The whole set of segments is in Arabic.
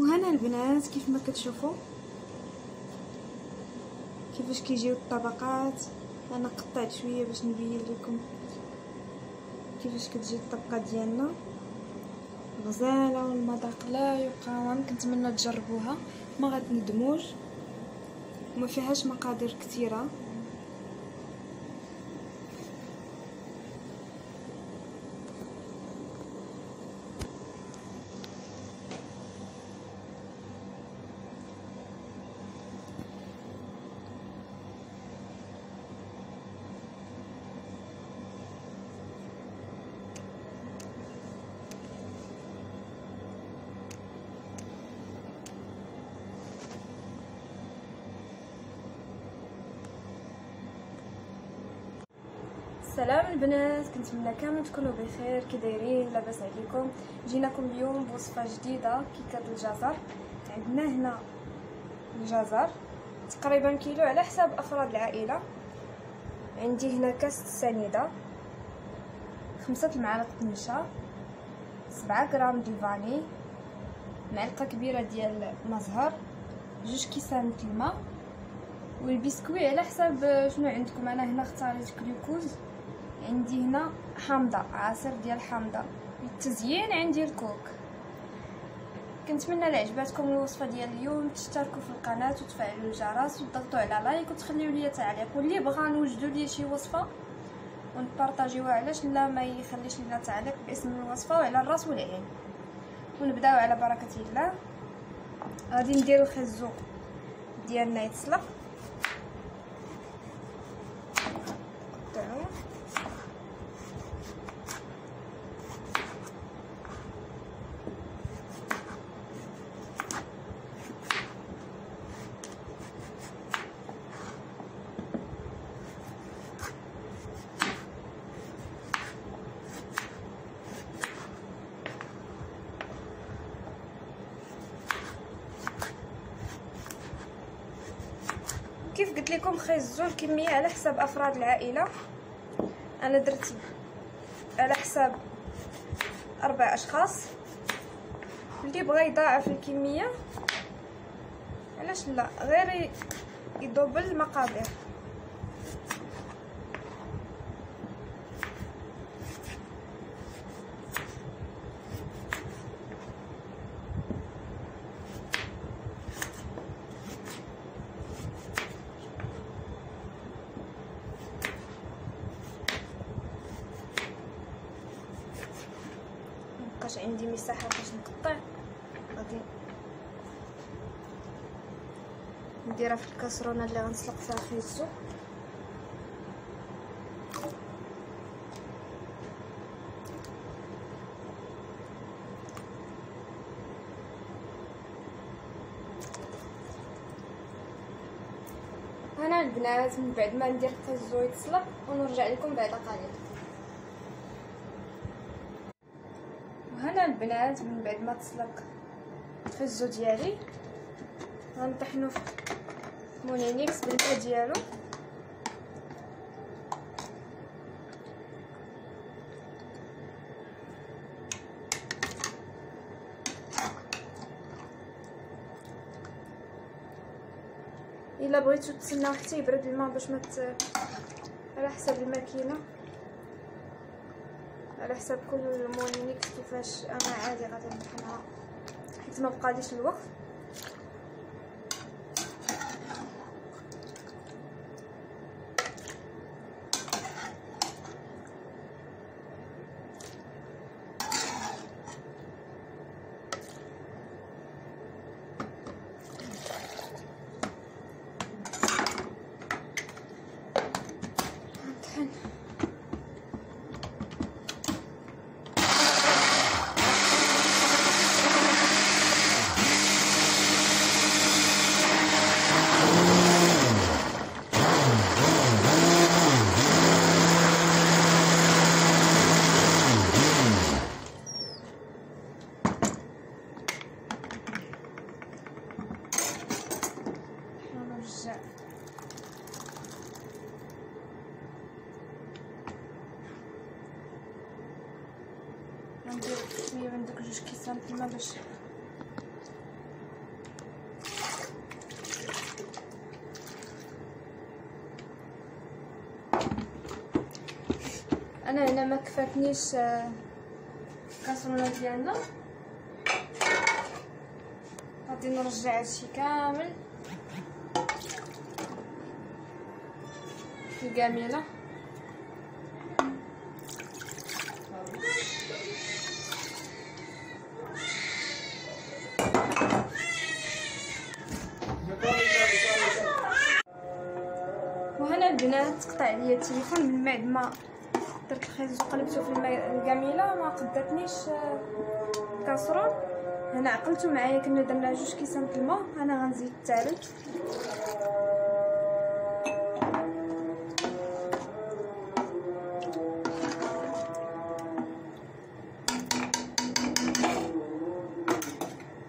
وهنا البنات كيف ما كتشوفوا كيفاش كيجيو الطبقات. أنا قطعت شوية باش نبين لكم كيفاش كتجي الطبقة ديالنا. غزالة والمذاق لا يقاوم كنتمنى تجربوها ما غتندموش وما فيهاش مقادير كثيرة. سلام البنات كنتمنى كامل تكونوا بخير كي دايرين لاباس عليكم. جيناكم اليوم بوصفة جديدة كيكه الجزر. عندنا هنا الجزر تقريبا كيلو على حساب أفراد العائلة. عندي هنا كاس السنيده خمسة المعالق نشا سبعة غرام ديال فاني معلقة كبيرة ديال مزهر جوج كيسان الماء والبسكوي على حساب شنو عندكم. أنا هنا اختاريت كلوكوز عندي هنا حامضه عصير ديال حامضه للتزيين عندي الكوك. كنتمنى الا عجباتكم الوصفة ديال اليوم. تشتركوا في القناة وتفعلوا الجرس وتضغطوا على لايك وتخليوا لي تعليق. واللي بغى نوجدوا لي شي وصفة ونبارطاجيوها علاش لا ما يخليش لنا تعليق باسم الوصفة وعلى الرأس والعين. ونبداو على بركة الله. غادي ندير الخزو ديالنا يتسلق كيف قلت لكم خيزوا الكميه على حساب أفراد العائلة. أنا درت على حساب أربع أشخاص. اللي بغى يضاعف الكمية علاش لا؟ غير يدوبل المقادير مبقاش عندي مساحه باش نقطع غادي الكاسرونه اللي غنسلق فيها خيزو. هنا البنات من بعد ما ندير الخيزو يتسلق ونرجع لكم بعد قليل وهنا البنات من بعد ما تسلق الخزو ديالي غنطحنو في مونينيكس بالماء ديالو الا بغيتو تسناو حتى يبرد الماء باش ما. على حسب الماكينه على حساب كل مونينيكس كيفاش أنا عادي غادي نطحنها حيت ما بقاليش الوقت غندير شوية من دوك جوج كيسان تما باش أنا هنا ما كفاتنيش الكاسرونه ديالنا غادي نرجع هادشي كامل الكاميله عليا التليفون من بعد ما درت الخيط وقلبته في الماء الكاميله ما قداتنيش آه، الكاسرون هنا عقلتو معايا كنا درنا جوج كيسان الماء أنا غنزيد الثالث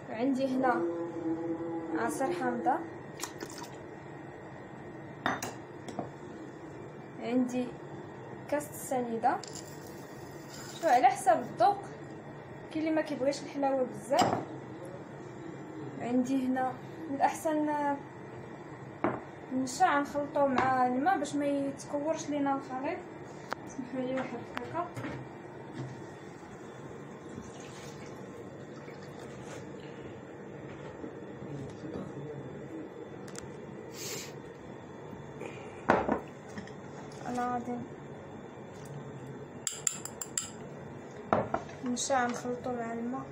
عندي هنا عصير حامضة عندي كاس السنيده شو على حساب الذوق؟ كاين اللي ما كيبغيش الحلاوة بزاف. عندي هنا من الأحسن النشا نخلطو مع الماء باش ما يتكورش لينا الخليط. سمحوا لي واحد الدقيقه أنا غادي نشا نخلطو مع الماء.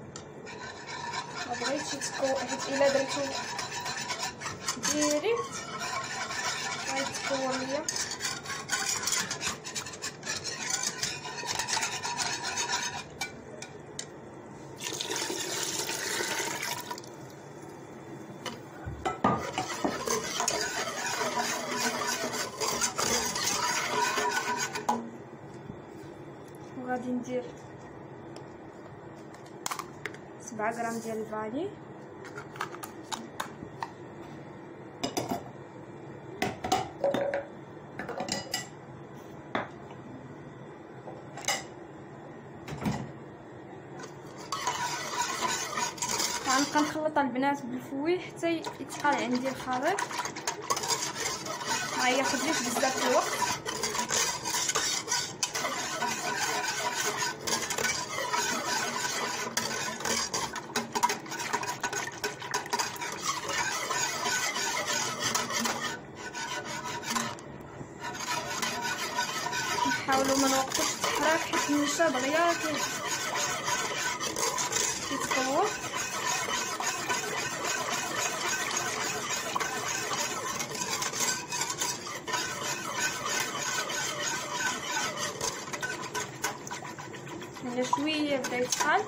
ما بغيتش يتكو حيت إلا درتو ديريكت غيتكور ليا وغادي ندير سبعة الفاني غنبقى نخلط البنات بالفوي حتى يتقال عندي الخليط ما ياخذليش بزاف الوقت نحاولوا ما نوقفوش التحراك حيت النشا دغيا كي- كيتطور هنا شوية بدا يتقال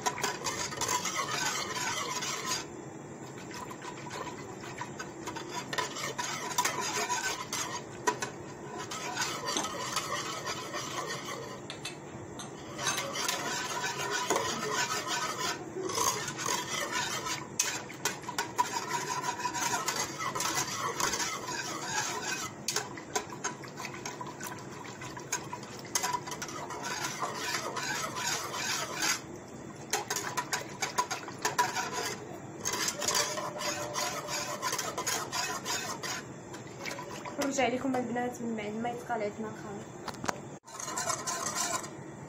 لكم البنات من بعد ما يتقال عندنا الخليط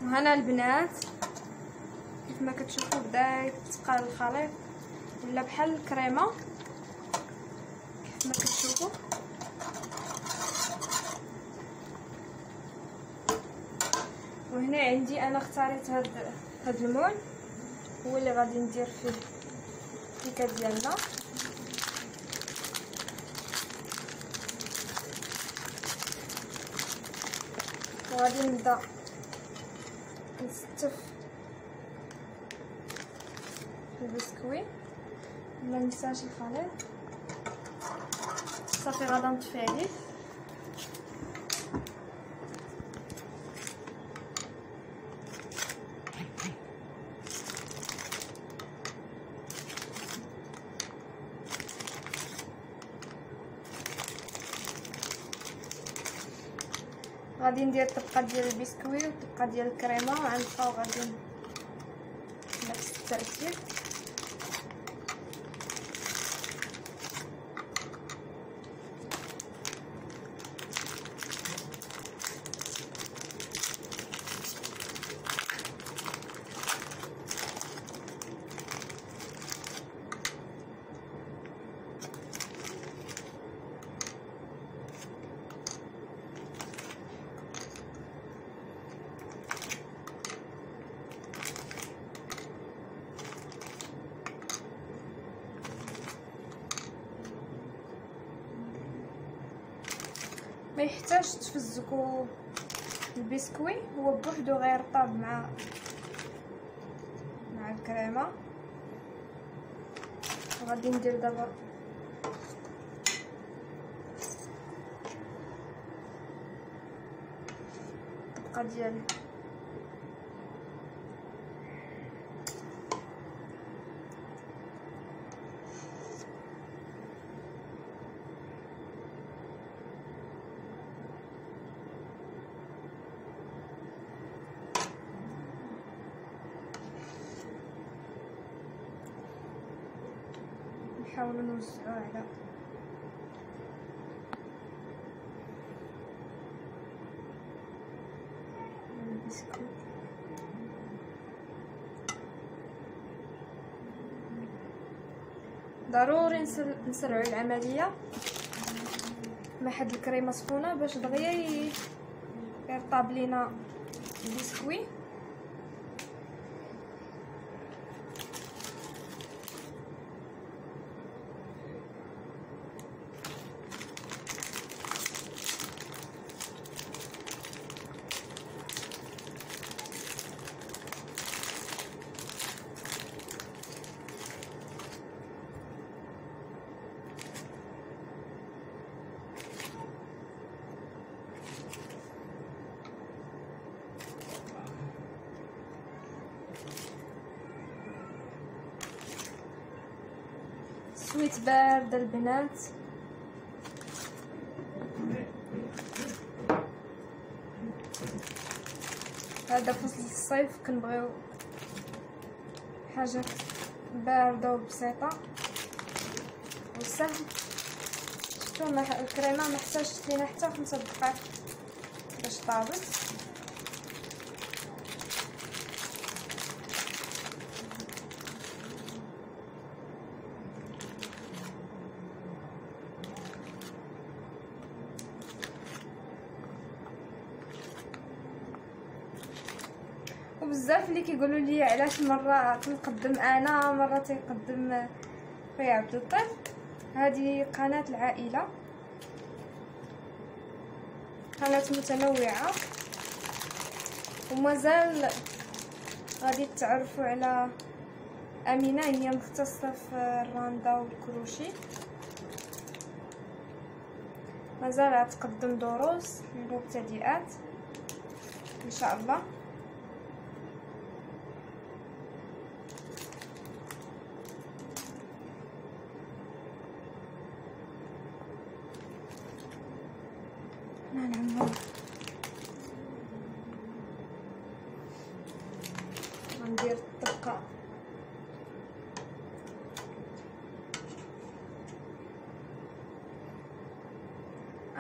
وهنا البنات كيف ما كتشوفوا بدا يتقال الخليط ولا بحال الكريمة. كيف ما كتشوفوا. وهنا عندي أنا اختاريت هاد هاد المول هو اللي غادي ندير فيه الكيكه ديالنا. وغادي نبدا نستف البسكوي ما ننساش الخليط صافي غادا نطفي عليه غادي ندير طبقة ديال البسكوي وطبقه ديال الكريمة وغنبقاو غادي نفس الترتيب كيحتاج تفزكو البسكوي. هو بوحدو غير طاب مع مع الكريمة. غادي ندير دابا الطبقه ديال نحاولوا نوزعوه على البسكوت. ضروري نسرعوا العملية. مع حد الكريمة سخونة باش دغيا يرطاب لينا البسكوي. سويت بارد البنات. هذا فصل الصيف كنبغيو حاجة باردة وبسيطة وسهل. شفتوا الكريمة ما لينا حتى خمسة دقائق باش طابت. وبزاف اللي كيقولوا لي علاش مرة كنقدم أنا مرة تيقدم خويا عبد اللطيف هذه قناة العائلة. قناة متنوعة. ومازال غادي تعرفوا على أمينة هي مختصة في الراندا والكروشي. مازال غتقدم دروس للمبتدئات إن شاء الله.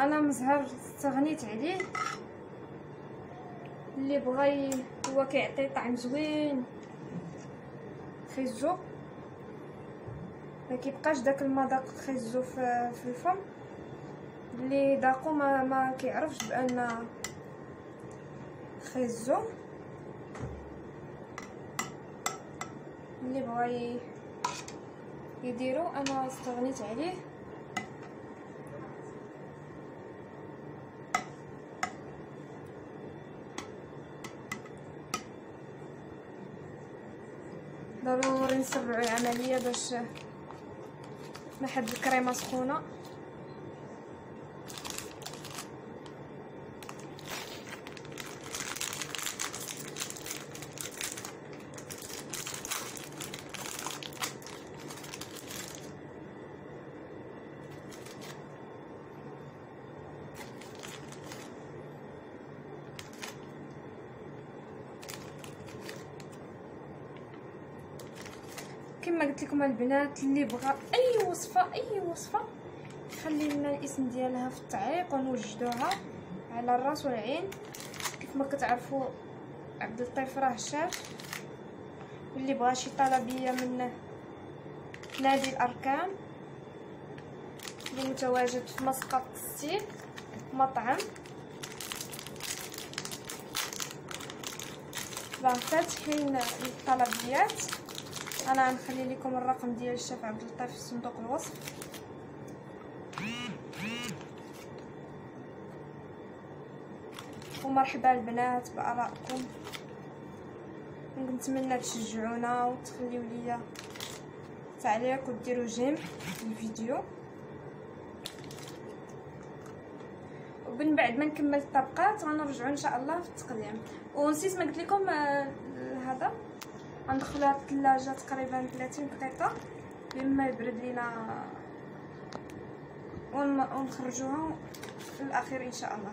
أنا مزهر استغنيت عليه. اللي بغى هو كيعطي طعم زوين خيزو ما كيبقاش داك المذاق خيزو في الفم. اللي داقو ما, ما كيعرفش بأن خيزو اللي بغا يديرو أنا استغنيت عليه. ضروري نسرعو العملية باش نحد الكريمة سخونة كما قلت لكم البنات اللي بغى أي وصفة أي وصفة خلي لنا الاسم ديالها في التعليق ونوجدوها على الراس والعين. كيف ما كتعرفوا عبد اللطيف راه شاف. واللي بغى شي طلبية من نادي الأركان. اللي متواجد في مسقط ستيل مطعم. فاتحين الطلبيات. أنا غنخلي لكم الرقم ديال الشيف عبد اللطيف في صندوق الوصف. ومرحبا البنات بارائكم نتمنى تشجعونا وتخليو ليا تعليق وديروا جيم الفيديو. ومن بعد ما نكمل الطبقات غنرجعوا إن شاء الله في التقديم. ونسيت ما قلت لكم آه، هذا؟ غندخلوها في الثلاجه تقريبا 30 دقيقة. لما يبرد لينا. ونخرجوها في الأخير إن شاء الله.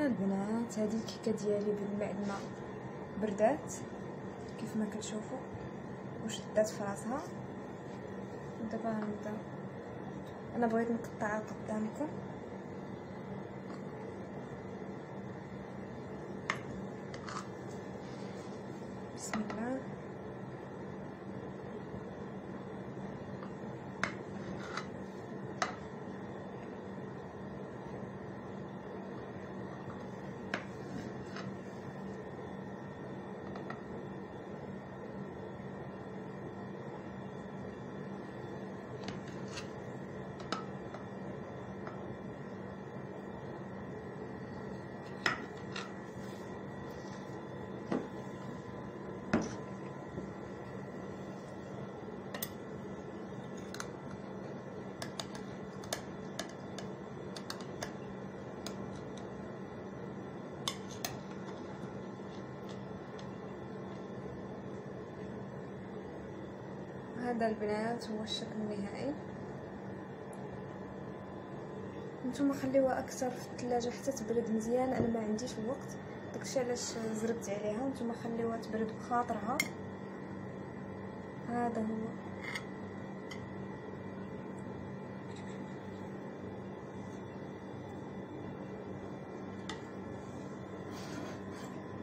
البنات هذه الكيكة ديالي بالمعدنه بردات كيف ما كتشوفوا. وشدات في راسها. ودابا غنبدا أنا بغيت نقطعها قدامكم بسم الله هذا البنات هو الشكل النهائي. نتوما خليوها أكثر في الثلاجه حتى تبرد مزيان أنا ما عنديش الوقت داكشي علاش زربت عليها. نتوما خليوها تبرد بخاطرها. هذا هو.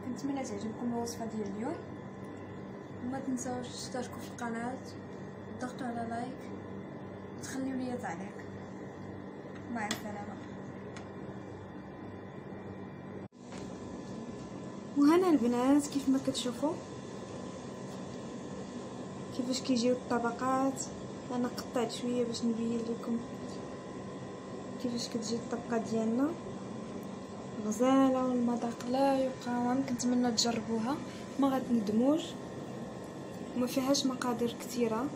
كنتمنى تعجبكم الوصفة ديال اليوم. وما تنساوش تشتركوا في القناة. تضغطوا على لايك وتخليوا لي تعليق مع السلامة. وهنا البنات كيف ما كتشوفوا كيفاش كيجيو الطبقات أنا قطعت شوية باش نبين لكم كيفاش كتجي الطبقة ديالنا. غزالة والمذاق لا يقاوم كنتمنى تجربوها. ما غتندموش وما فيهاش مقادير كثيرة.